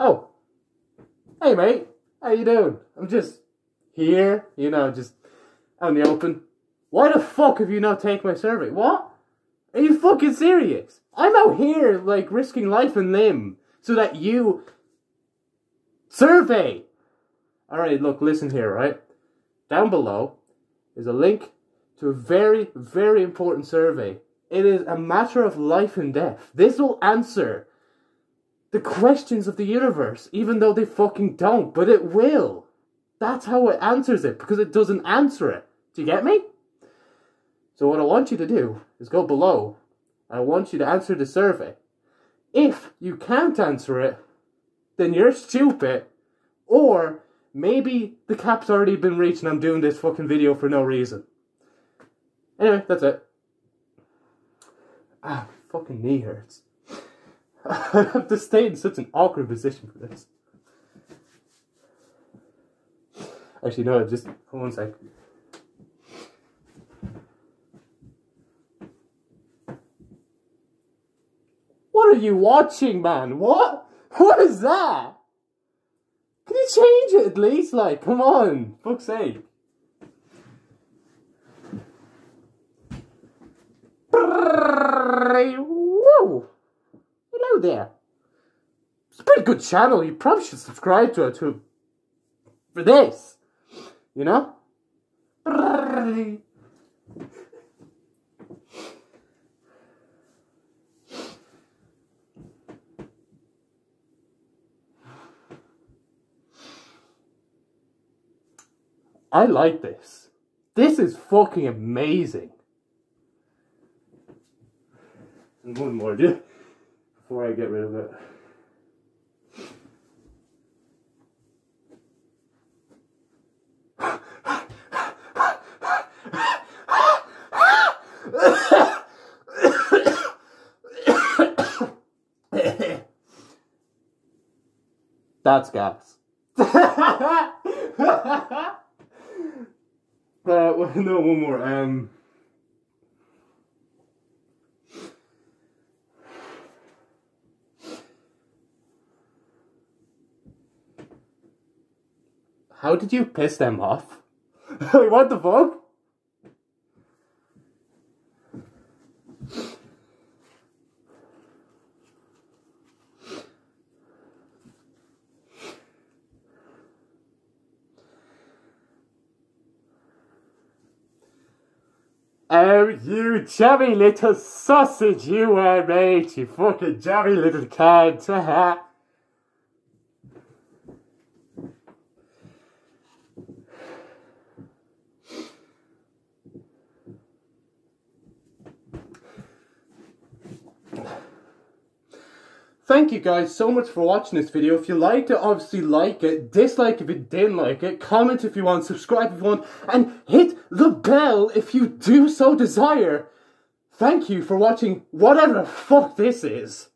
Oh, hey mate, how you doing? I'm just here, you know, just out in the open. Why the fuck have you not taken my survey? What? Are you fucking serious? I'm out here, like, risking life and limb so that you survey. Alright, look, listen here, right? Down below is a link to a very, very important survey. It is a matter of life and death. This will answer the questions of the universe, even though they fucking don't, but it will. That's how it answers it, because it doesn't answer it. Do you get me? So what I want you to do is go below. I want you to answer the survey. If you can't answer it, then you're stupid, or maybe the cap's already been reached and I'm doing this fucking video for no reason. Anyway, that's it. Ah, fucking knee hurts. I have to stay in such an awkward position for this. Actually, no, just hold on a sec. What are you watching, man? What? What is that? Can you change it at least? Like, come on, fuck's sake. There. It's a pretty good channel. You probably should subscribe to it too. For this. You know? I like this. This is fucking amazing. And one more, dude, before I get rid of it. That's gas. uh, well, no, one more. Um, how did you piss them off? like, what the fuck? Oh, you chubby little sausage you are, mate. You fucking chubby little cunt. Thank you guys so much for watching this video. If you liked it, obviously like it. Dislike if you didn't like it. Comment if you want. Subscribe if you want. And hit the bell if you do so desire. Thank you for watching whatever the fuck this is.